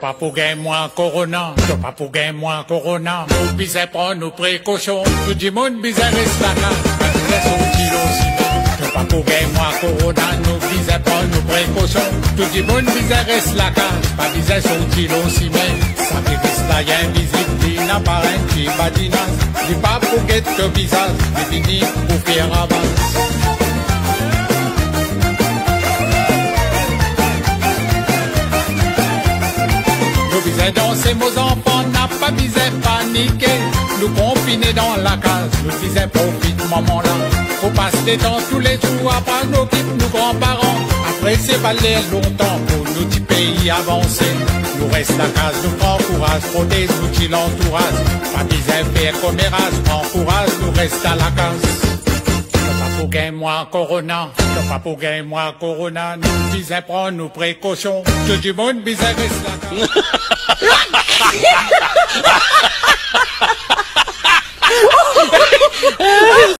Pas pour gagner moi corona, pas pour gagner moi corona. Nous bisons prendre nos précautions, tout le monde bisait reste là, pas bisait son kilo. T'as pas pour gagner moi corona, nous bisons prendre nos précautions, tout le monde bisait reste là, pas bisait son kilo ciment. Ça virus là y'a invisible, n'a pas un badinas, dis pas pour guetter ton visage, c'est fini pour faire avance. Visons danser, nos enfants n'a pas visé paniquer. Nous confiner dans la case, nous visons profiter de moment là. Faut passer des temps tous les jours, après nos quitte nos grands-parents. Après c'est valer longtemps pour nous petit pays avancer. Nous reste la case, nous prend courage, protège nous qui l'entourage. Pas visé faire commérage, prend courage, nous reste à la case. T'as pas pour gagner moi corona, pour gagner moi corona, nous visons prendre nos précautions, que du monde bizarre.